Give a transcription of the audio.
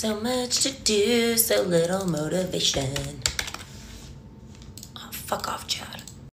So much to do, so little motivation. Oh, fuck off, Chad.